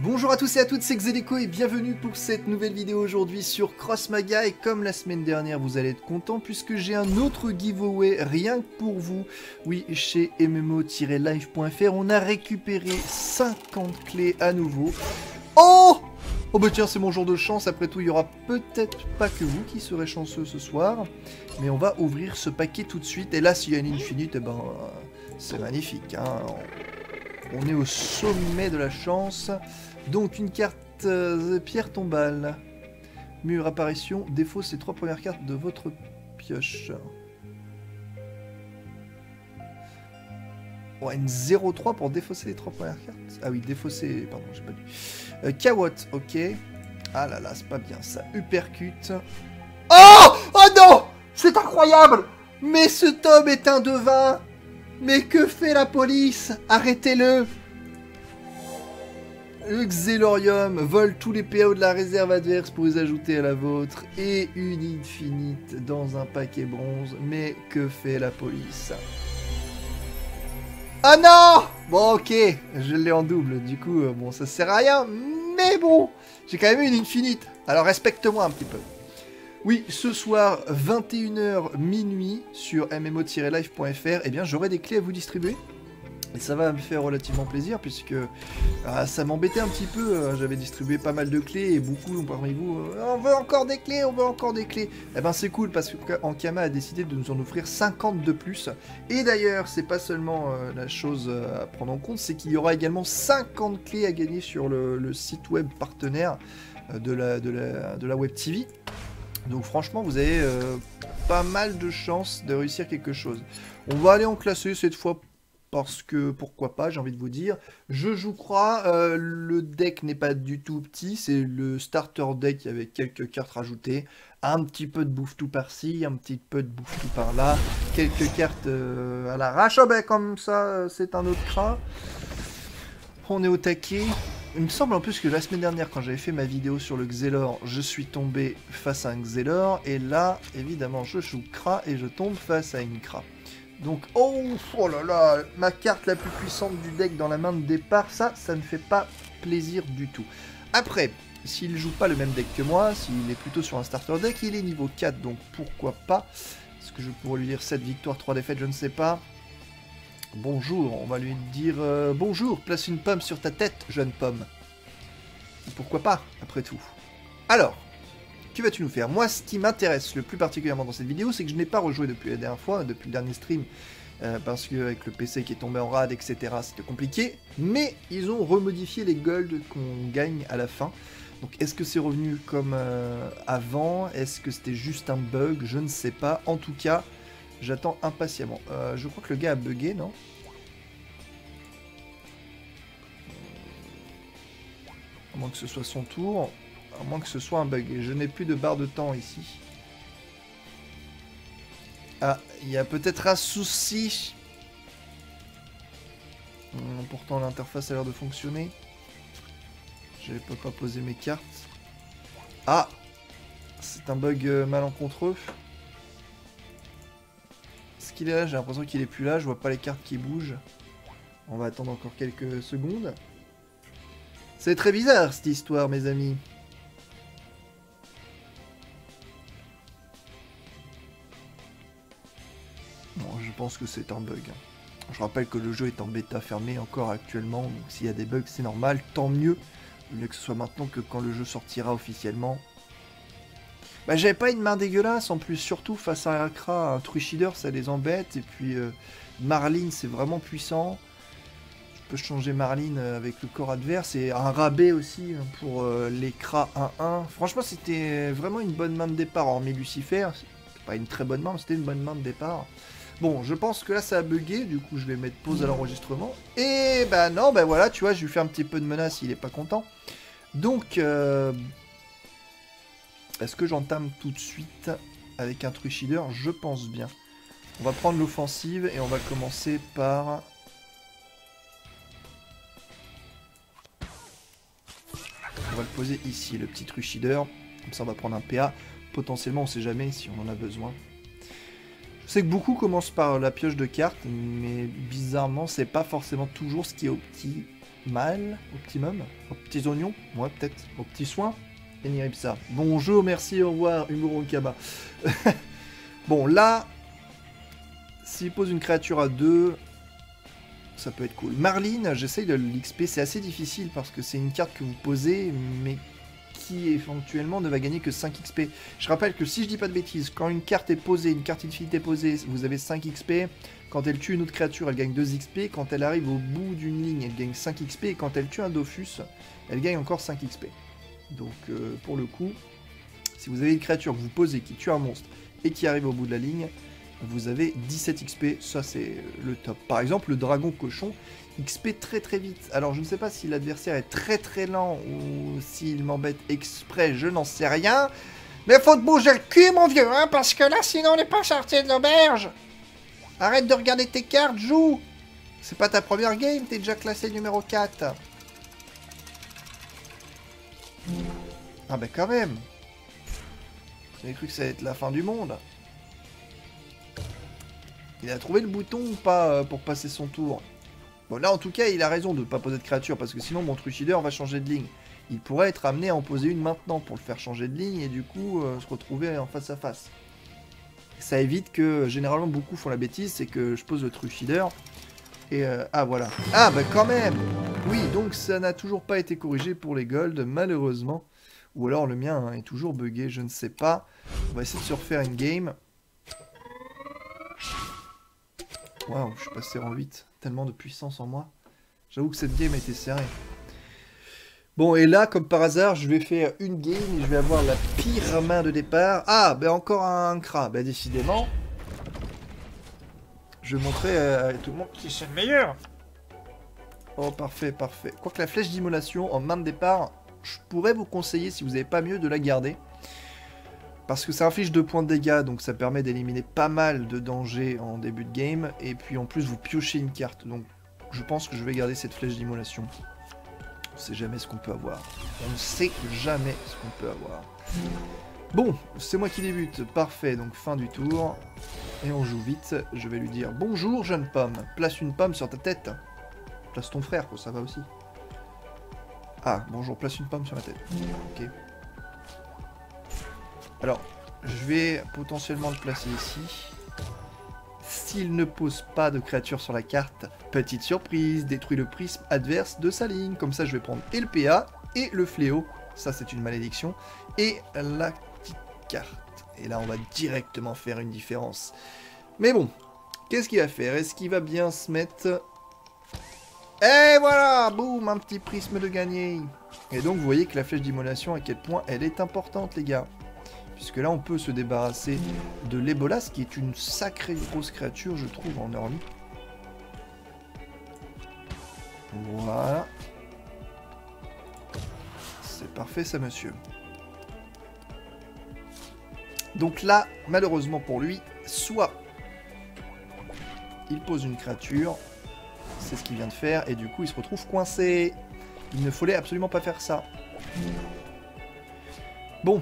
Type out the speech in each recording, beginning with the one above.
Bonjour à tous et à toutes, c'est Xedeco et bienvenue pour cette nouvelle vidéo aujourd'hui sur Crossmaga et comme la semaine dernière vous allez être content puisque j'ai un autre giveaway rien que pour vous. Oui, chez MMO-live.fr on a récupéré 50 clés à nouveau. Oh Oh bah tiens, c'est mon jour de chance, après tout il y aura peut-être pas que vous qui serez chanceux ce soir, mais on va ouvrir ce paquet tout de suite et là s'il y a une infinite, eh ben c'est magnifique. Hein on est au sommet de la chance. Donc une carte euh, pierre tombale. Mur apparition, défaut ces trois premières cartes de votre pioche. Ouais, une 0-3 pour défausser les trois premières cartes. Ah oui, défausser, pardon, j'ai pas lu. Euh, ok. Ah là là, c'est pas bien ça. Uppercut. Oh Oh non C'est incroyable Mais ce tome est un devin Mais que fait la police? Arrêtez-le le Xelorium vole tous les PO de la réserve adverse pour les ajouter à la vôtre. Et une Infinite dans un paquet bronze. Mais que fait la police? Ah non Bon ok, je l'ai en double. Du coup, euh, bon, ça sert à rien. Mais bon, j'ai quand même eu une Infinite. Alors respecte-moi un petit peu. Oui, ce soir, 21h minuit, sur mmo-live.fr, eh bien, j'aurai des clés à vous distribuer. Et ça va me faire relativement plaisir puisque ah, ça m'embêtait un petit peu. Euh, j'avais distribué pas mal de clés et beaucoup parmi vous, euh, on veut encore des clés, on veut encore des clés. Eh ben c'est cool parce qu'Ankama a décidé de nous en offrir 50 de plus. Et d'ailleurs, c'est pas seulement euh, la chose à prendre en compte, c'est qu'il y aura également 50 clés à gagner sur le, site web partenaire de la, de la, de la Web TV. Donc franchement, vous avez pas mal de chances de réussir quelque chose. On va aller en classer cette fois parce que pourquoi pas, j'ai envie de vous dire. Je joue crois, euh, le deck n'est pas du tout petit, c'est le starter deck avec quelques cartes rajoutées, un petit peu de bouffe tout par-ci, un petit peu de bouffe tout par-là, quelques cartes euh, à l'arrache, oh ben comme ça, euh, c'est un autre cras. On est au taquet. Il me semble en plus que la semaine dernière, quand j'avais fait ma vidéo sur le Xelor, je suis tombé face à un Xelor, et là, évidemment, je joue Kra et je tombe face à une Kra. Donc, oh, oh là là, ma carte la plus puissante du deck dans la main de départ, ça, ça ne fait pas plaisir du tout. Après, s'il joue pas le même deck que moi, s'il est plutôt sur un starter deck, il est niveau 4, donc pourquoi pas? Est-ce que je pourrais lui dire 7 victoires, 3 défaites, je ne sais pas. Bonjour, on va lui dire euh, bonjour, place une pomme sur ta tête, jeune pomme. Pourquoi pas, après tout. Alors, que vas-tu nous faire? Moi, ce qui m'intéresse le plus particulièrement dans cette vidéo, c'est que je n'ai pas rejoué depuis la dernière fois, depuis le dernier stream, euh, parce qu'avec le PC qui est tombé en rade, etc., c'était compliqué. Mais ils ont remodifié les golds qu'on gagne à la fin. Donc est-ce que c'est revenu comme euh, avant? Est-ce que c'était juste un bug? Je ne sais pas. En tout cas, j'attends impatiemment. Euh, je crois que le gars a bugué, non À moins que ce soit son tour. À moins que ce soit un bug. Je n'ai plus de barre de temps ici. Ah, il y a peut-être un souci. Hum, pourtant, l'interface a l'air de fonctionner. Je ne peux pas poser mes cartes. Ah C'est un bug euh, malencontreux. Est là J'ai l'impression qu'il est plus là. Je vois pas les cartes qui bougent. On va attendre encore quelques secondes. C'est très bizarre, cette histoire, mes amis. pense que c'est un bug. Je rappelle que le jeu est en bêta fermée encore actuellement, donc s'il y a des bugs c'est normal, tant mieux. Mieux que ce soit maintenant que quand le jeu sortira officiellement. Bah j'avais pas une main dégueulasse en plus, surtout face à Akra, un Truchider ça les embête, et puis euh, Marlin c'est vraiment puissant. Je peux changer Marlin euh, avec le corps adverse, et un rabais aussi hein, pour euh, l'écra 1-1. Franchement c'était vraiment une bonne main de départ, hormis Lucifer, pas une très bonne main, mais c'était une bonne main de départ. Bon, je pense que là, ça a bugué, du coup, je vais mettre pause à l'enregistrement. Et bah non, bah voilà, tu vois, je lui fais un petit peu de menace, il est pas content. Donc, euh, est-ce que j'entame tout de suite avec un Truchider Je pense bien. On va prendre l'offensive et on va commencer par... On va le poser ici, le petit Truchider. Comme ça, on va prendre un PA. Potentiellement, on sait jamais si on en a besoin. Je sais que beaucoup commencent par la pioche de cartes, mais bizarrement, c'est pas forcément toujours ce qui est optimal. mal, optimum, aux petits oignons, ouais peut-être, aux petits soins. Bonjour, merci, au revoir, Humour Kaba. bon, là, s'il pose une créature à 2, ça peut être cool. Marlene, j'essaye de l'XP, c'est assez difficile parce que c'est une carte que vous posez, mais qui éventuellement ne va gagner que 5 XP. Je rappelle que si je dis pas de bêtises, quand une carte est posée, une carte infinite est posée, vous avez 5 XP. Quand elle tue une autre créature, elle gagne 2 XP. Quand elle arrive au bout d'une ligne, elle gagne 5 XP. Et quand elle tue un Dofus, elle gagne encore 5 XP. Donc euh, pour le coup, si vous avez une créature que vous posez qui tue un monstre et qui arrive au bout de la ligne, vous avez 17 XP, ça c'est le top. Par exemple, le dragon cochon, XP très très vite. Alors je ne sais pas si l'adversaire est très très lent ou s'il m'embête exprès, je n'en sais rien. Mais faut te bouger le cul mon vieux, hein, parce que là sinon on n'est pas sorti de l'auberge. Arrête de regarder tes cartes, joue C'est pas ta première game, t'es déjà classé numéro 4. Ah bah quand même J'avais cru que ça allait être la fin du monde. Il a trouvé le bouton ou pas euh, pour passer son tour? Bon, là, en tout cas, il a raison de ne pas poser de créature, parce que sinon, mon Trucideur va changer de ligne. Il pourrait être amené à en poser une maintenant pour le faire changer de ligne, et du coup, euh, se retrouver en face à face. Ça évite que, généralement, beaucoup font la bêtise, c'est que je pose le Trucideur, et... Euh, ah, voilà. Ah, bah quand même Oui, donc ça n'a toujours pas été corrigé pour les golds, malheureusement. Ou alors le mien hein, est toujours buggé, je ne sais pas. On va essayer de se refaire une game. Waouh, je suis passé en 8. Tellement de puissance en moi. J'avoue que cette game a été serrée. Bon, et là, comme par hasard, je vais faire une game et je vais avoir la pire main de départ. Ah, ben encore un cra. Ben décidément, je vais montrer à tout le monde qui c'est le meilleur? Oh, parfait, parfait. Quoique la flèche d'immolation en main de départ, je pourrais vous conseiller, si vous n'avez pas mieux, de la garder. Parce que ça inflige 2 points de dégâts, donc ça permet d'éliminer pas mal de dangers en début de game. Et puis en plus, vous piochez une carte. Donc je pense que je vais garder cette flèche d'immolation. On sait jamais ce qu'on peut avoir. On ne sait jamais ce qu'on peut avoir. Bon, c'est moi qui débute. Parfait, donc fin du tour. Et on joue vite. Je vais lui dire bonjour jeune pomme. Place une pomme sur ta tête. Place ton frère, ça va aussi. Ah, bonjour, place une pomme sur ma tête. Ok. Alors, je vais potentiellement le placer ici. S'il ne pose pas de créature sur la carte, petite surprise, détruit le prisme adverse de sa ligne. Comme ça, je vais prendre et le PA et le fléau. Ça, c'est une malédiction. Et la petite carte. Et là, on va directement faire une différence. Mais bon, qu'est-ce qu'il va faire? Est-ce qu'il va bien se mettre... Et voilà Boum Un petit prisme de gagner Et donc, vous voyez que la flèche d'immolation, à quel point elle est importante, les gars. Puisque là, on peut se débarrasser de l'Ebola, qui est une sacrée grosse créature, je trouve, en early. Voilà. C'est parfait, ça, monsieur. Donc là, malheureusement pour lui, soit il pose une créature, c'est ce qu'il vient de faire, et du coup, il se retrouve coincé. Il ne fallait absolument pas faire ça. Bon,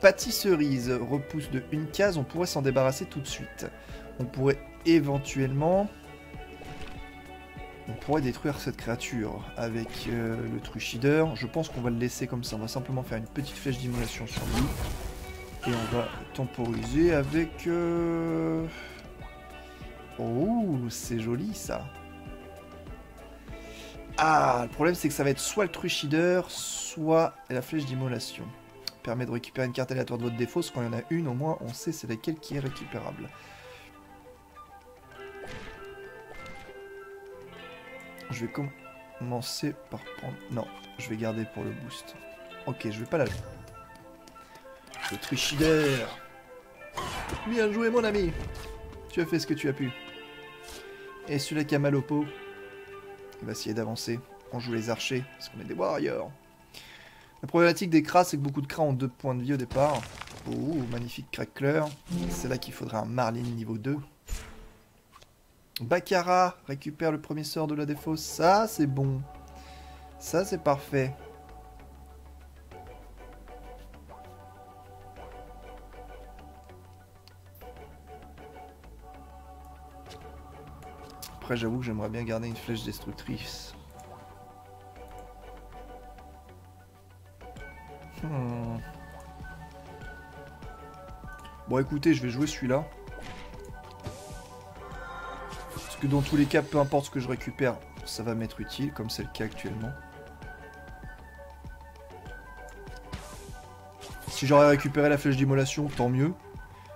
pâtisserise repousse de une case, on pourrait s'en débarrasser tout de suite. On pourrait éventuellement... On pourrait détruire cette créature avec euh, le trucideur. Je pense qu'on va le laisser comme ça. On va simplement faire une petite flèche d'immolation sur lui. Et on va temporiser avec... Euh, oh, c'est joli ça. Ah, le problème c'est que ça va être soit le trucideur, soit la flèche d'immolation permet de récupérer une carte aléatoire de votre. Quand il y en a une, au moins, on sait c'est laquelle qui est récupérable. Je vais commencer par prendre... Non, je vais garder pour le boost. Ok, je vais pas la. Le trichidaire Bien joué, mon ami Tu as fait ce que tu as pu. Et celui-là qui a mal au pot, il va essayer d'avancer. On joue les archers, parce qu'on est des warriors. La problématique des cras, c'est que beaucoup de cras ont 2 points de vie au départ. Oh, magnifique crackler. C'est là qu'il faudra un Marlin niveau 2. Baccarat récupère le premier sort de la défausse. Ça, c'est bon. Ça, c'est parfait. Après, j'avoue que j'aimerais bien garder une flèche destructrice. Hmm. Bon, écoutez, je vais jouer celui-là. Parce que dans tous les cas, peu importe ce que je récupère, ça va m'être utile, comme c'est le cas actuellement. Si j'aurais récupéré la flèche d'immolation, tant mieux.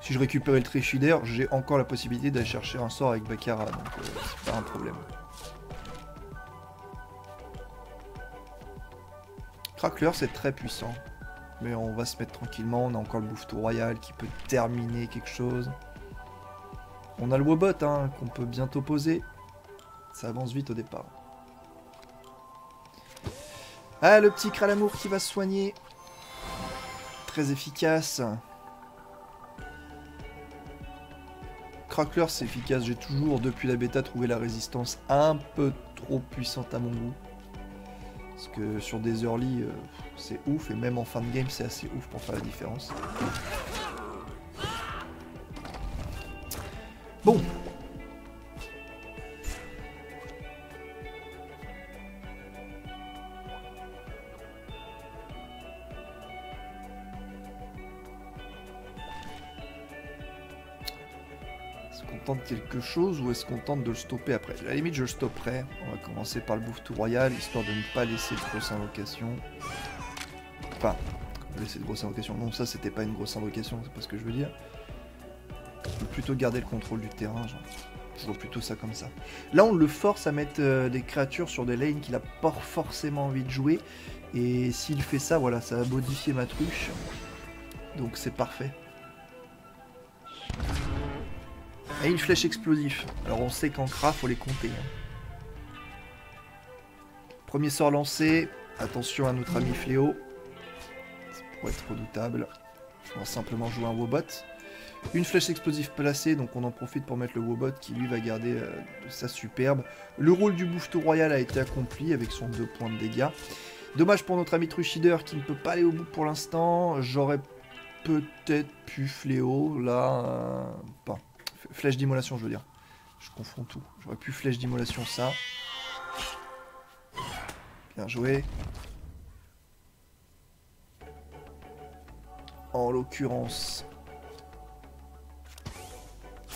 Si je récupérais le Tréchidaire, j'ai encore la possibilité d'aller chercher un sort avec Bakara, donc euh, c'est pas un problème. Crackler, c'est très puissant. Mais on va se mettre tranquillement, on a encore le Bouffetou Royal qui peut terminer quelque chose. On a le Wobot hein, qu'on peut bientôt poser. Ça avance vite au départ. Ah, le petit Kralamour qui va se soigner. Très efficace. Crackler, c'est efficace. J'ai toujours, depuis la bêta, trouvé la résistance un peu trop puissante à mon goût. Parce que sur des early, euh, c'est ouf. Et même en fin de game, c'est assez ouf pour faire la différence. Bon, tente quelque chose ou est-ce qu'on tente de le stopper après? À la limite, je le stopperai. On va commencer par le bouffe tout royal, histoire de ne pas laisser de grosses invocations. Enfin, laisser de grosses invocations. Non, ça, c'était pas une grosse invocation, c'est pas ce que je veux dire. Je plutôt garder le contrôle du terrain, genre. Je vois plutôt ça comme ça. Là, on le force à mettre euh, des créatures sur des lanes qu'il a pas forcément envie de jouer. Et s'il fait ça, voilà, ça va modifier ma truche. Donc c'est parfait. Et une flèche explosive. Alors on sait qu'en craft, faut les compter. Hein. Premier sort lancé. Attention à notre ami Fléau. Ça pourrait être redoutable. On va simplement jouer un Wobot. Une flèche explosive placée, donc on en profite pour mettre le Wobot qui lui va garder euh, sa superbe. Le rôle du Bouffeto Royal a été accompli avec son 2 points de dégâts. Dommage pour notre ami Truchider qui ne peut pas aller au bout pour l'instant. J'aurais peut-être pu Fléau, là, euh, pas. Flèche d'immolation, je veux dire. Je confonds tout. J'aurais pu flèche d'immolation ça. Bien joué. En l'occurrence...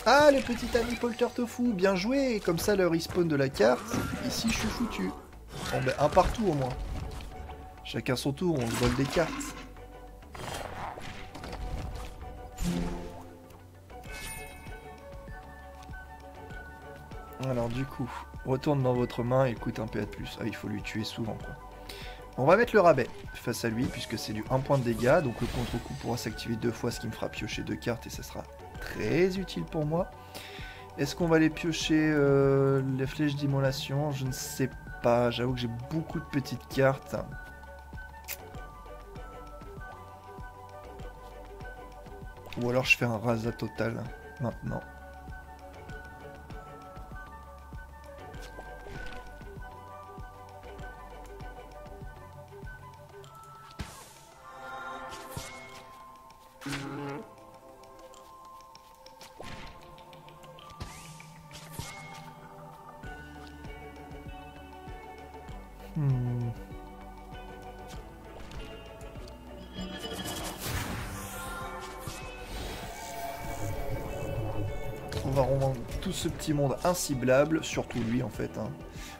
Ah, le petit ami Polter Tofu, bien joué Comme ça, le respawn de la carte. Ici, je suis foutu. Ben, un partout au moins. Chacun son tour, on se vole des cartes. Alors du coup, retourne dans votre main et coûte un PA de plus. Ah, il faut lui tuer souvent quoi. On va mettre le rabais face à lui puisque c'est du 1 point de dégâts. Donc le contre-coup pourra s'activer deux fois ce qui me fera piocher deux cartes et ça sera très utile pour moi. Est-ce qu'on va aller piocher euh, les flèches d'immolation? Je ne sais pas. J'avoue que j'ai beaucoup de petites cartes. Ou alors je fais un rasa total maintenant. Ce petit monde inciblable, surtout lui en fait. Hein.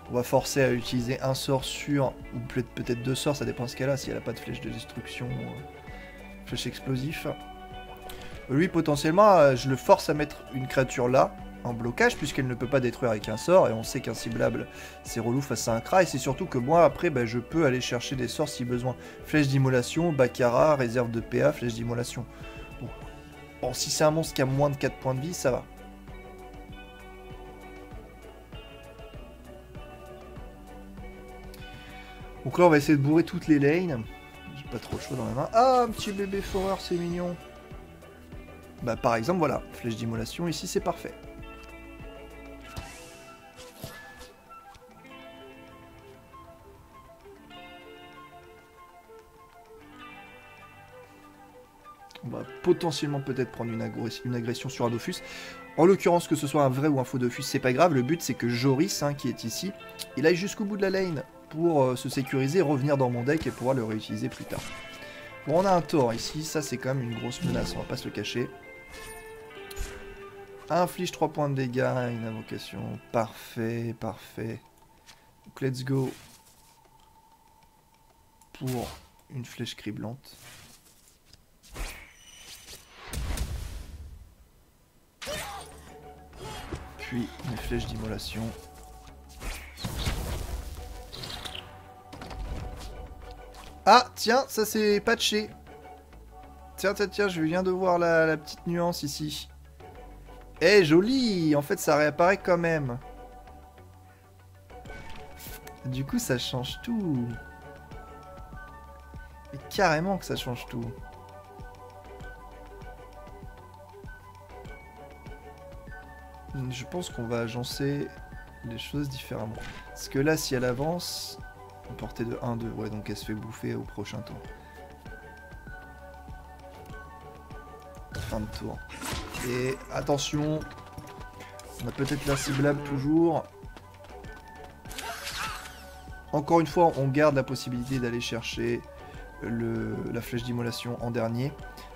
On va forcer à utiliser un sort sur, ou peut-être deux sorts, ça dépend ce qu'elle a, si elle a pas de flèche de destruction, euh, flèche explosif. Lui potentiellement, euh, je le force à mettre une créature là, en blocage, puisqu'elle ne peut pas détruire avec un sort, et on sait qu'inciblable c'est relou face à un cra, et c'est surtout que moi après bah, je peux aller chercher des sorts si besoin. Flèche d'immolation, Baccarat, réserve de PA, flèche d'immolation. Bon, si c'est un monstre qui a moins de 4 points de vie, ça va. Donc là, on va essayer de bourrer toutes les lanes. J'ai pas trop choix dans la main. Ah, un petit bébé forer, c'est mignon. Bah, par exemple, voilà. Flèche d'immolation, ici, c'est parfait. On va potentiellement peut-être prendre une, agression sur Dofus. En l'occurrence, que ce soit un vrai ou un faux Dofus, c'est pas grave. Le but, c'est que Joris, hein, qui est ici, il aille jusqu'au bout de la lane pour euh, se sécuriser, revenir dans mon deck et pouvoir le réutiliser plus tard. Bon, on a un tort ici, ça c'est quand même une grosse menace, on va pas se le cacher. Inflige 3 points de dégâts, une invocation. Parfait, parfait. Donc let's go pour une flèche criblante. Puis une flèche d'immolation. Ah, tiens, ça c'est patché. Tiens, tiens, tiens, je viens de voir la, petite nuance ici. Eh, joli En fait, ça réapparaît quand même. Du coup, ça change tout. Et carrément que ça change tout. Je pense qu'on va agencer les choses différemment. Parce que là, si elle avance, portée de 1-2. Ouais, donc elle se fait bouffer au prochain tour. Fin de tour. Et attention, on a peut-être la ciblable toujours. Encore une fois, on garde la possibilité d'aller chercher la flèche d'immolation en dernier.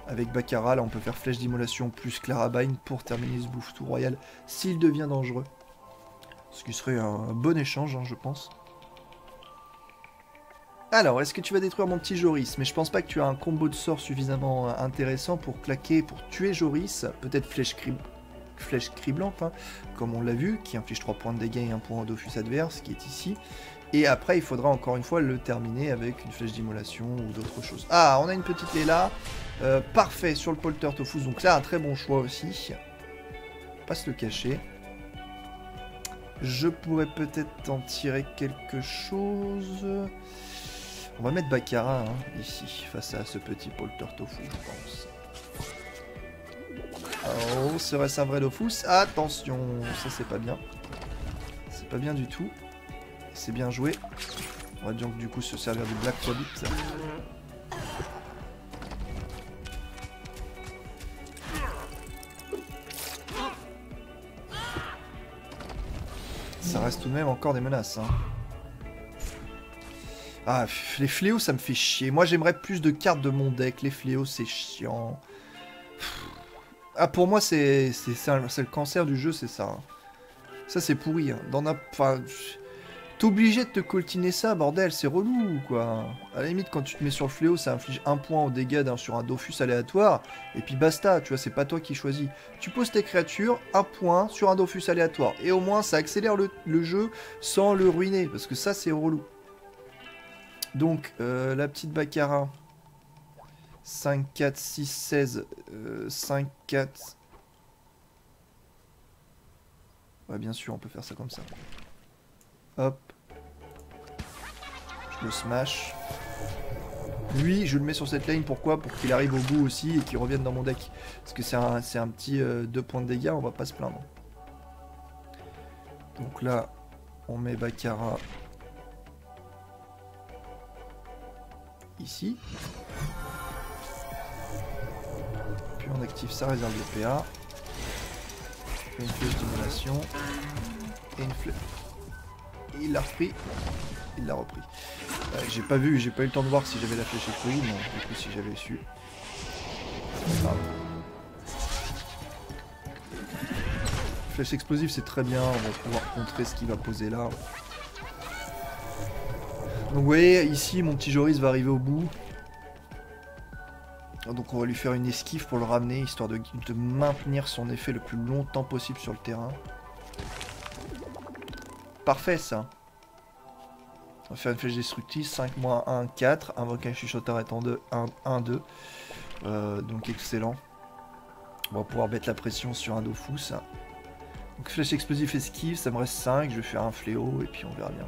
Avec Baccarat, là on peut faire flèche d'immolation plus Clarabine pour terminer ce bouffe tout royal s'il devient dangereux. Ce qui serait un bon échange, hein, je pense. Alors, est-ce que tu vas détruire mon petit Joris? Mais je pense pas que tu as un combo de sorts suffisamment euh, intéressant pour claquer, pour tuer Joris. Peut-être flèche, flèche criblante, hein, comme on l'a vu, qui inflige 3 points de dégâts et 1 point d'offus adverse, qui est ici. Et après, il faudra encore une fois le terminer avec une flèche d'immolation ou d'autres choses. Ah, on a une petite Léla. Euh, parfait sur le polter Tofus. Donc là, un très bon choix aussi. Pas se le cacher. Je pourrais peut-être en tirer quelque chose. On va mettre Bakara hein, ici, face à ce petit polter tofu, je pense. Oh, serait-ce un vrai Dofus? Attention, ça c'est pas bien. C'est pas bien du tout. C'est bien joué. On va donc du coup se servir du Black Rabbit. Ça reste tout de même encore des menaces. Hein. Ah, les fléaux, ça me fait chier. Moi, j'aimerais plus de cartes de mon deck. Les fléaux, c'est chiant. Ah, pour moi, c'est le cancer du jeu, c'est ça. Hein. Ça, c'est pourri. Hein. T'es obligé de te coltiner ça, bordel, c'est relou, quoi. À la limite, quand tu te mets sur le fléau, ça inflige un point au dégâts sur un Dofus aléatoire, et puis basta, tu vois, c'est pas toi qui choisis. Tu poses tes créatures, un point sur un Dofus aléatoire, et au moins, ça accélère le jeu sans le ruiner, parce que ça, c'est relou. Donc, euh, la petite Baccara. 5, 4, 6, 16. 5, 4. Ouais, bien sûr, on peut faire ça comme ça. Hop. Je le smash. Lui, je le mets sur cette lane. Pourquoi? Pour qu'il arrive au bout aussi et qu'il revienne dans mon deck. Parce que c'est un, petit 2 euh, points de dégâts, on va pas se plaindre. Donc là, on met Baccara ici. Puis on active sa réserve de PA. Une flèche d'immolation. Et une flèche. Il l'a repris. Il l'a repris. Euh, j'ai pas vu, j'ai pas eu le temps de voir si j'avais la flèche explosive, mais du coup si j'avais su. Flèche explosive c'est très bien, on va pouvoir contrer ce qu'il va poser là. Donc vous voyez, ici, mon petit Joris va arriver au bout. Donc on va lui faire une esquive pour le ramener, histoire de, maintenir son effet le plus longtemps possible sur le terrain. Parfait ça. On va faire une flèche destructive, 5 1, 4. Invoquer un chuchoteur étant 2, 1, 1, 2. donc excellent. On va pouvoir mettre la pression sur un Dofus. Donc flèche explosive esquive, ça me reste 5. Je vais faire un fléau et puis on verra bien.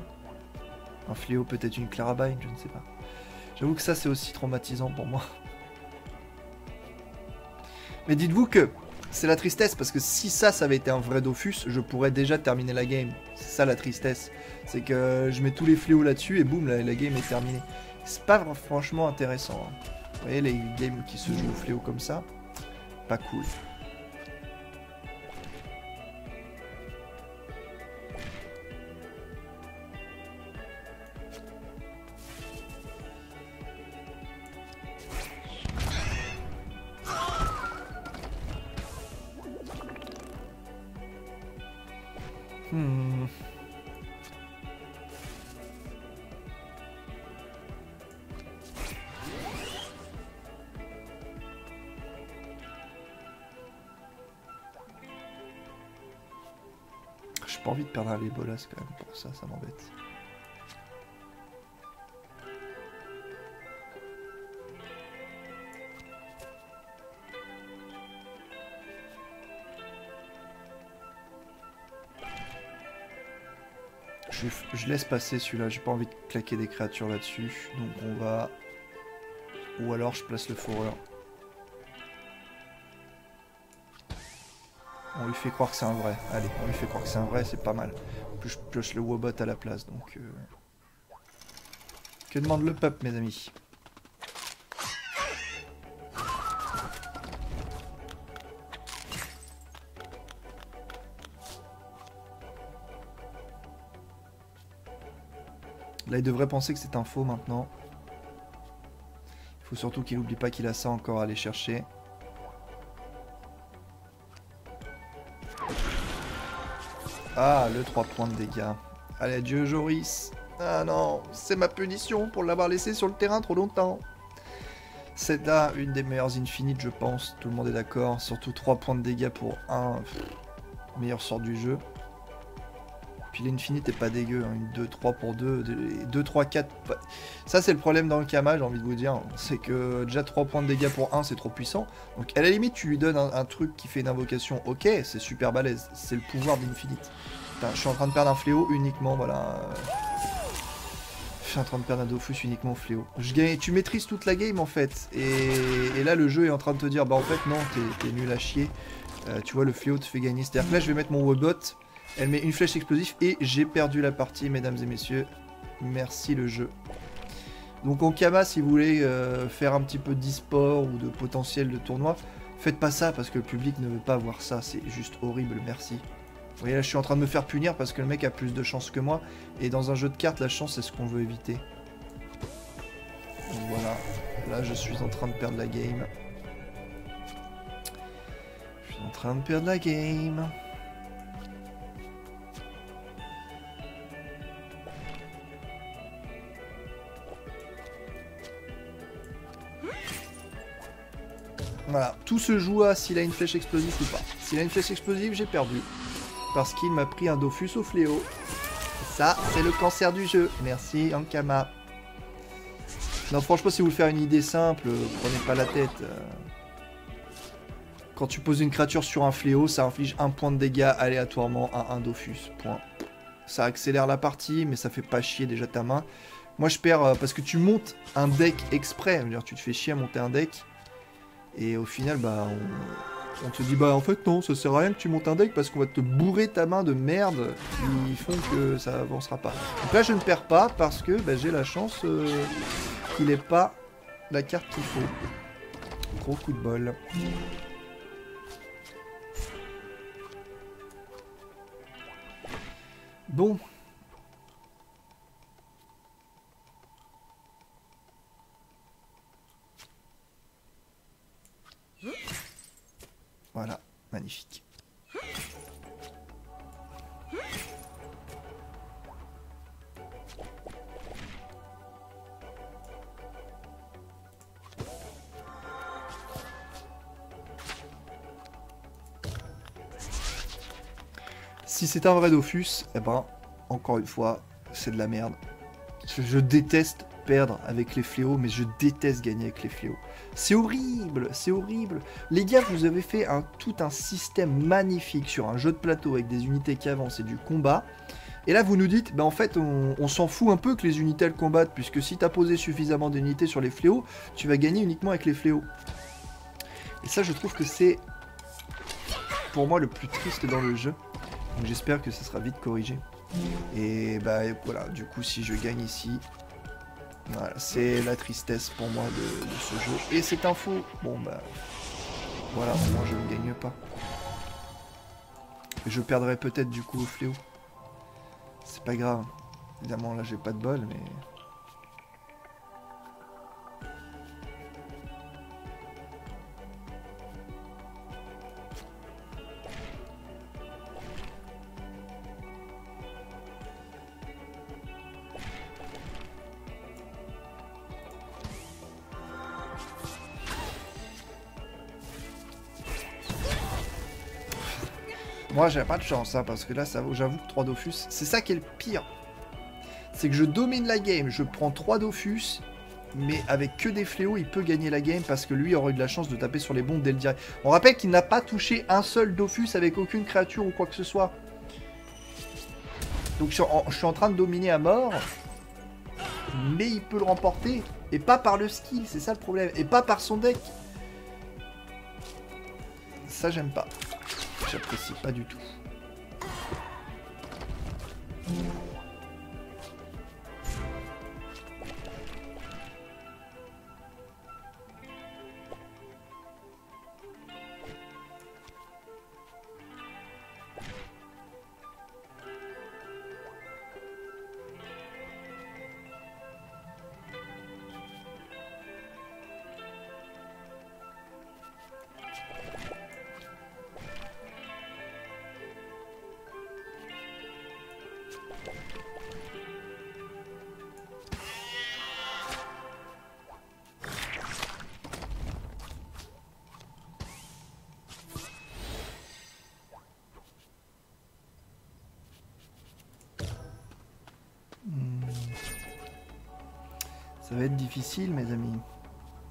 Un fléau, peut-être une Clarabine, je ne sais pas. J'avoue que ça, c'est aussi traumatisant pour moi. Mais dites-vous que c'est la tristesse, parce que si ça, ça avait été un vrai Dofus, je pourrais déjà terminer la game. C'est ça la tristesse. C'est que je mets tous les fléaux là-dessus et boum, la, game est terminée. C'est pas franchement intéressant. Hein. Vous voyez les games qui se jouent au fléau comme ça Pas cool. Pas envie de perdre un Lébolas quand même pour ça, ça m'embête. Je, laisse passer celui-là, j'ai pas envie de claquer des créatures là-dessus. Donc on va... Ou alors je place le fourreur. On lui fait croire que c'est un vrai. Allez, on lui fait croire que c'est un vrai, c'est pas mal. En plus je pioche le Wobot à la place, donc... Euh, que demande le peuple, mes amis? Là, il devrait penser que c'est un faux maintenant. Il faut surtout qu'il n'oublie pas qu'il a ça encore à aller chercher. Ah, le 3 points de dégâts. Allez, adieu Joris. Ah non, c'est ma punition pour l'avoir laissé sur le terrain trop longtemps. C'est là une des meilleures infinites, je pense. Tout le monde est d'accord. Surtout 3 points de dégâts pour un meilleur sort du jeu. Puis l'infinite est pas dégueu, hein. une 2, 3 pour 2, 2, 3, 4. Ça c'est le problème dans le Kama, j'ai envie de vous dire. C'est que déjà 3 points de dégâts pour 1, c'est trop puissant. Donc à la limite, tu lui donnes un, truc qui fait une invocation, ok, c'est super balèze. C'est le pouvoir d'infinite. Je suis en train de perdre un fléau uniquement, voilà. Je suis en train de perdre un Dofus uniquement fléau. Tu maîtrises toute la game en fait. Et, là le jeu est en train de te dire, bah en fait non, t'es nul à chier. Euh, tu vois, le fléau te fait gagner. C'est-à-dire que là je vais mettre mon Wobot elle met une flèche explosive et j'ai perdu la partie, mesdames et messieurs. Merci le jeu. Donc en Kama, si vous voulez euh, faire un petit peu d'e-sport ou de potentiel de tournoi, faites pas ça parce que le public ne veut pas voir ça. C'est juste horrible, merci. Vous voyez là, je suis en train de me faire punir parce que le mec a plus de chance que moi. Et dans un jeu de cartes, la chance, c'est ce qu'on veut éviter. Voilà, là je suis en train de perdre la game. Je suis en train de perdre la game. Voilà, tout se joue à s'il a une flèche explosive ou pas. S'il a une flèche explosive, j'ai perdu. Parce qu'il m'a pris un Dofus au fléau. ça, c'est le cancer du jeu. Merci, Ankama. Non, franchement, si vous voulez faire une idée simple, prenez pas la tête. Euh. Quand tu poses une créature sur un fléau, ça inflige un point de dégâts aléatoirement à un Dofus. Point. Ça accélère la partie, mais ça fait pas chier déjà ta main. Moi, je perds euh, parce que tu montes un deck exprès. dire, tu te fais chier à monter un deck. Et au final, bah, on, te dit, bah en fait non, ça sert à rien que tu montes un deck parce qu'on va te bourrer ta main de merde qui font que ça avancera pas. Donc là, je ne perds pas parce que bah, j'ai la chance euh, qu'il n'ait pas la carte qu'il faut. Gros coup de bol. Bon, Voilà, magnifique. Si c'est un vrai Dofus, eh ben, encore une fois, c'est de la merde. je déteste perdre avec les fléaux, mais je déteste gagner avec les fléaux. C'est horrible, c'est horrible. Les gars, vous avez fait un, tout un système magnifique sur un jeu de plateau avec des unités qui avancent et du combat. Et là, vous nous dites, bah en fait, on, s'en fout un peu que les unités elles combattent, puisque si tu as posé suffisamment d'unités sur les fléaux, tu vas gagner uniquement avec les fléaux. Et ça, je trouve que c'est pour moi le plus triste dans le jeu. Donc j'espère que ça sera vite corrigé. Et bah voilà, du coup, si je gagne ici, c'est la tristesse pour moi de, ce jeu. Et c'est un faux. Bon bah voilà, moi je ne gagne pas. Je perdrai peut-être du coup au fléau. C'est pas grave. Évidemment là j'ai pas de bol mais... J'ai pas de chance, hein, parce que là, ça j'avoue, 3 Dofus. C'est ça qui est le pire. C'est que je domine la game, je prends 3 Dofus, mais avec que des fléaux, il peut gagner la game parce que lui aurait eu de la chance de taper sur les bombes dès le direct. On rappelle qu'il n'a pas touché un seul Dofus avec aucune créature ou quoi que ce soit. Donc je suis en train de dominer à mort, mais il peut le remporter. Et pas par le skill, c'est ça le problème. Et pas par son deck. Ça, j'aime pas. J'apprécie pas du tout. Ça va être difficile, mes amis.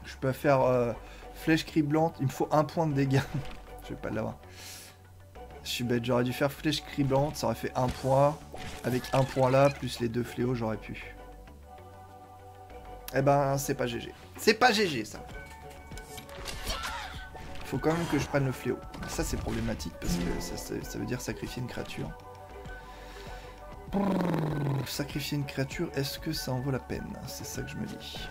Je peux faire euh, flèche criblante. Il me faut un point de dégâts. Je vais pas l'avoir. Je suis bête. J'aurais dû faire flèche criblante. Ça aurait fait un point. Avec un point là, plus les deux fléaux, j'aurais pu. Eh ben, c'est pas GG. C'est pas GG, ça. Faut quand même que je prenne le fléau. Ça, c'est problématique parce que ça veut dire sacrifier une créature. Sacrifier une créature, est-ce que ça en vaut la peine? C'est ça que je me dis.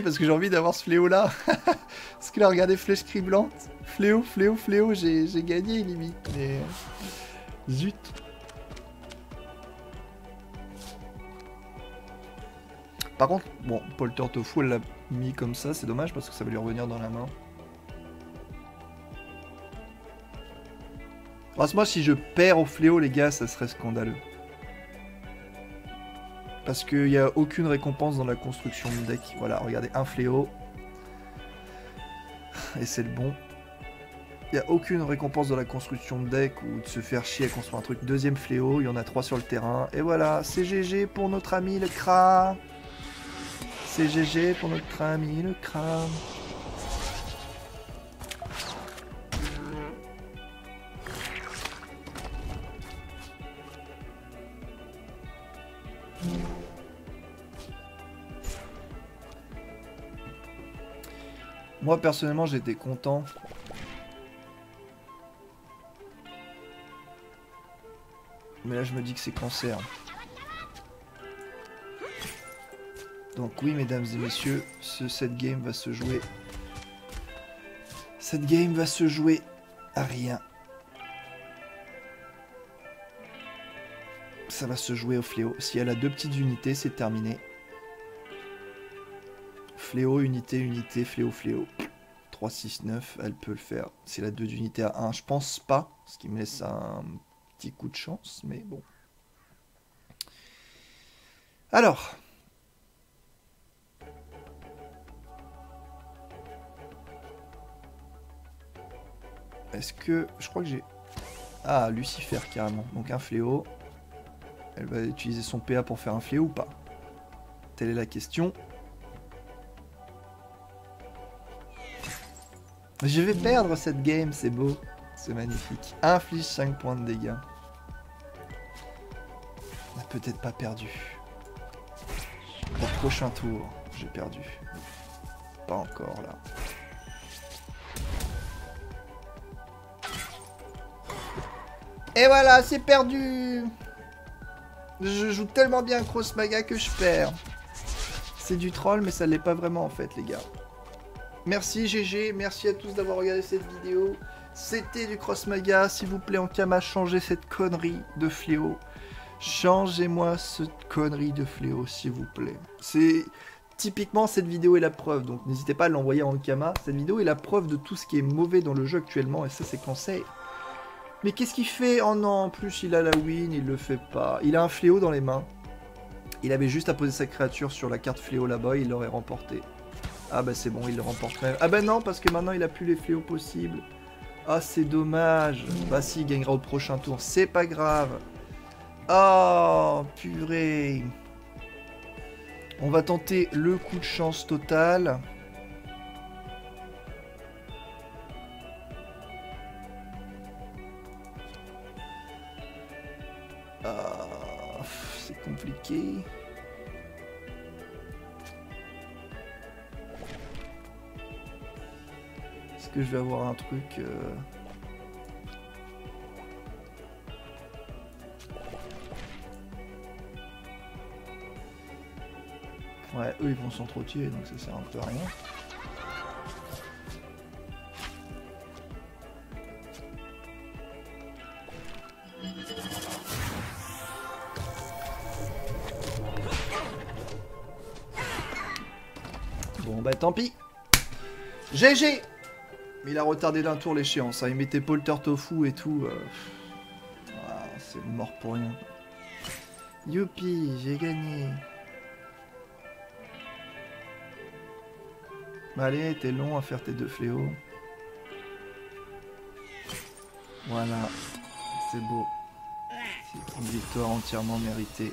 Parce que j'ai envie d'avoir ce fléau là. parce que là, regardez, flèche criblante. Fléau, fléau, fléau, j'ai gagné limite. Mais. Euh, zut. Par contre, bon, Polter Tofu, elle l'a mis comme ça, c'est dommage parce que ça va lui revenir dans la main. Moi, si je perds au fléau, les gars, ça serait scandaleux. Parce qu'il n'y a aucune récompense dans la construction de deck. Voilà, regardez, un fléau. Et c'est le bon. Il n'y a aucune récompense dans la construction de deck ou de se faire chier à construire un truc. Deuxième fléau, il y en a trois sur le terrain. Et voilà, c'est GG pour notre ami le Kra. C'est GG pour notre ami le Kra. Personnellement j'étais content. Mais là je me dis que c'est cancer. Donc oui mesdames et messieurs, ce, cette game va se jouer. Cette game va se jouer à rien. Ça va se jouer au fléau. Si elle a deux petites unités, c'est terminé. Fléau, unité, unité, fléau, fléau. 3, 6, 9, elle peut le faire. C'est la 2 d'unité à 1, je pense pas. Ce qui me laisse un petit coup de chance, mais bon. Alors. Est-ce que... Je crois que j'ai... Ah, Lucifer carrément. Donc un fléau. Elle va utiliser son PA pour faire un fléau ou pas? Telle est la question. Je vais perdre cette game, c'est beau. C'est magnifique. Inflige 5 points de dégâts. On n'a peut-être pas perdu. Au prochain tour, j'ai perdu. Pas encore là. Et voilà, c'est perdu Je joue tellement bien Cross Maga que je perds. C'est du troll, mais ça l'est pas vraiment en fait, les gars. Merci GG, merci à tous d'avoir regardé cette vidéo. C'était du Cross Maga, s'il vous plaît en Kama, changez cette connerie de fléau. Changez-moi cette connerie de fléau, s'il vous plaît. C'est typiquement cette vidéo est la preuve, donc n'hésitez pas à l'envoyer en Kama. Cette vidéo est la preuve de tout ce qui est mauvais dans le jeu actuellement, et ça c'est conseil. Mais qu'est-ce qu'il fait Oh non, en plus il a la win, il le fait pas. Il a un fléau dans les mains. Il avait juste à poser sa créature sur la carte fléau là-bas, il l'aurait remporté. Ah bah c'est bon, il le remporte même. Ah bah non, parce que maintenant il a plus les fléaux possibles. Ah c'est dommage. Bah si, il gagnera au prochain tour, c'est pas grave. Oh, purée. On va tenter le coup de chance total. Ah, c'est compliqué. Que je vais avoir un truc... Euh, Ouais, eux ils vont s'entretuer donc ça sert un peu à rien. Bon bah tant pis. GG Mais il a retardé d'un tour l'échéance, hein. il mettait Polter Tofu et tout. Euh, ah, c'est mort pour rien. Youpi, j'ai gagné. Bah allez, t'es long à faire tes deux fléaux. Voilà, c'est beau. C'est une victoire entièrement méritée.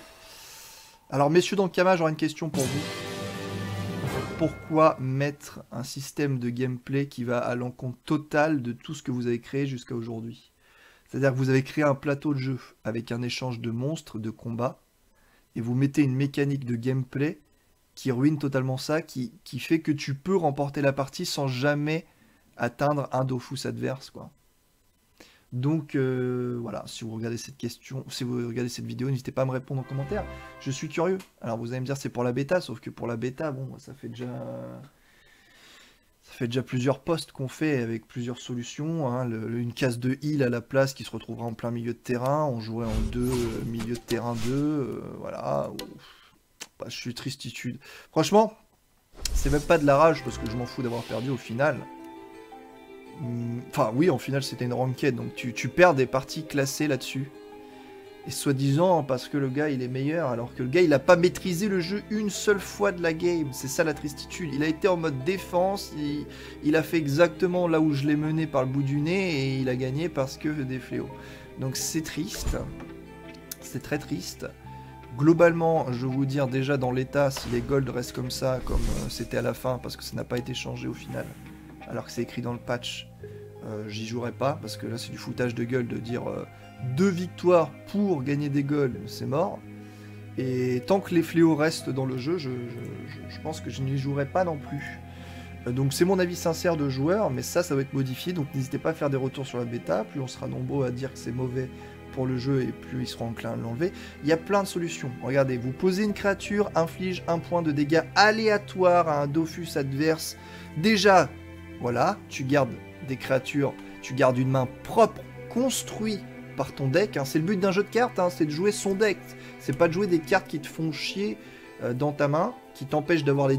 Alors messieurs dans le Kama, j'aurais une question pour vous. Pourquoi mettre un système de gameplay qui va à l'encontre total de tout ce que vous avez créé jusqu'à aujourd'hui C'est-à-dire que vous avez créé un plateau de jeu avec un échange de monstres, de combats, et vous mettez une mécanique de gameplay qui ruine totalement ça, qui, qui, fait que tu peux remporter la partie sans jamais atteindre un Dofus adverse, quoi. Donc euh, voilà, si vous regardez cette question, si vous regardez cette vidéo, n'hésitez pas à me répondre en commentaire. Je suis curieux. Alors vous allez me dire c'est pour la bêta, sauf que pour la bêta, bon, ça fait déjà ça fait déjà plusieurs posts qu'on fait avec plusieurs solutions. Hein. une case de heal à la place qui se retrouvera en plein milieu de terrain. On jouait en deux, euh, milieu de terrain 2. Euh, voilà. Bah, je suis tristitude. Franchement, c'est même pas de la rage parce que je m'en fous d'avoir perdu au final. Hmm, enfin, oui, en final, c'était une ranked, donc tu, perds des parties classées là-dessus. Et soi-disant, parce que le gars, il est meilleur, alors que le gars, il a pas maîtrisé le jeu une seule fois de la game. C'est ça la tristitude. Il a été en mode défense, il, il a fait exactement là où je l'ai mené par le bout du nez, et il a gagné parce que des fléaux. Donc c'est triste. C'est très triste. Globalement, je vais vous dire déjà dans l'état, si les golds restent comme ça, comme euh, c'était à la fin, parce que ça n'a pas été changé au final, alors que c'est écrit dans le patch, euh, j'y jouerai pas, parce que là c'est du foutage de gueule de dire euh, deux victoires pour gagner des golds, c'est mort. Et tant que les fléaux restent dans le jeu, je, pense que je n'y jouerai pas non plus. donc c'est mon avis sincère de joueur, mais ça, ça va être modifié, donc n'hésitez pas à faire des retours sur la bêta, plus on sera nombreux à dire que c'est mauvais pour le jeu et plus ils seront enclins à l'enlever. Il y a plein de solutions. Regardez, vous posez une créature, inflige un point de dégâts aléatoire à un Dofus adverse. Déjà, voilà, tu gardes des créatures, tu gardes une main propre, construite par ton deck. Hein. C'est le but d'un jeu de cartes, hein, c'est de jouer son deck. C'est pas de jouer des cartes qui te font chier euh, dans ta main, qui t'empêchent d'avoir les,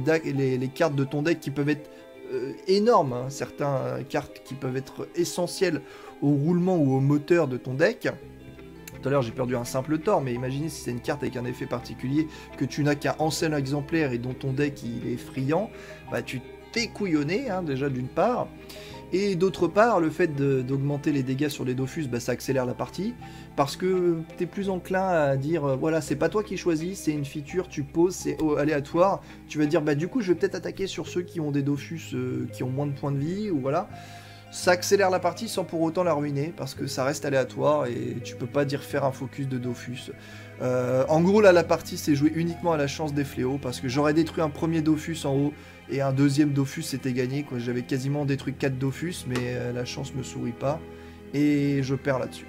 cartes de ton deck qui peuvent être euh, énormes. Hein. Certaines euh, cartes qui peuvent être essentielles au roulement ou au moteur de ton deck. Tout à l'heure, j'ai perdu un simple tort, mais imaginez si c'est une carte avec un effet particulier que tu n'as qu'un seul exemplaire et dont ton deck il est friand, bah tu t'es couillonné, hein, déjà d'une part. Et d'autre part, le fait d'augmenter les dégâts sur les Dofus, bah, ça accélère la partie, parce que tu es plus enclin à dire, euh, voilà, c'est pas toi qui choisis, c'est une feature, tu poses, c'est aléatoire. Tu vas dire, bah du coup, je vais peut-être attaquer sur ceux qui ont des Dofus euh, qui ont moins de points de vie, ou voilà ça accélère la partie sans pour autant la ruiner, parce que ça reste aléatoire et tu peux pas dire faire un focus de Dofus. Euh, en gros, là, la partie s'est jouée uniquement à la chance des fléaux, parce que j'aurais détruit un premier Dofus en haut et un deuxième Dofus c'était gagné. quoi. J'avais quasiment détruit 4 Dofus, mais euh, la chance me sourit pas, et je perds là-dessus.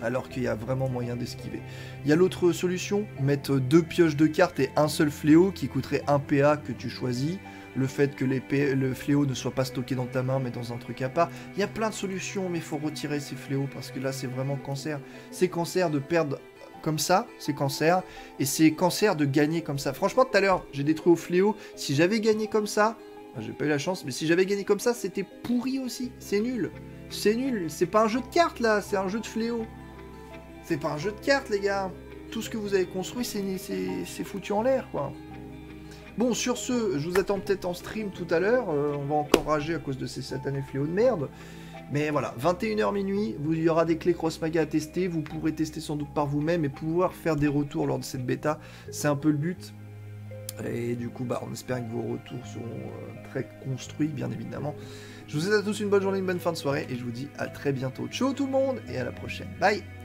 Alors qu'il y a vraiment moyen d'esquiver. Il y a l'autre solution, mettre deux pioches de cartes et un seul fléau qui coûterait un PA que tu choisis le fait que le fléau ne soit pas stocké dans ta main mais dans un truc à part. Il y a plein de solutions mais il faut retirer ces fléaux parce que là c'est vraiment cancer. C'est cancer de perdre comme ça, c'est cancer, et c'est cancer de gagner comme ça. Franchement, tout à l'heure, j'ai détruit au fléau. Si j'avais gagné comme ça, j'ai pas eu la chance, mais si j'avais gagné comme ça, c'était pourri aussi. C'est nul. C'est nul. C'est pas un jeu de cartes là, c'est un jeu de fléau. C'est pas un jeu de cartes, les gars. Tout ce que vous avez construit, c'est foutu en l'air, quoi. Bon, sur ce, je vous attends peut-être en stream tout à l'heure. Euh, on va encore rager à cause de ces satanés fléaux de merde. Mais voilà, 21h minuit, il y aura des clés CrossMaga à tester. Vous pourrez tester sans doute par vous-même et pouvoir faire des retours lors de cette bêta. C'est un peu le but. Et du coup, bah, on espère que vos retours seront euh, très construits, bien évidemment. Je vous souhaite à tous une bonne journée, une bonne fin de soirée, et je vous dis à très bientôt. Ciao tout le monde, et à la prochaine. Bye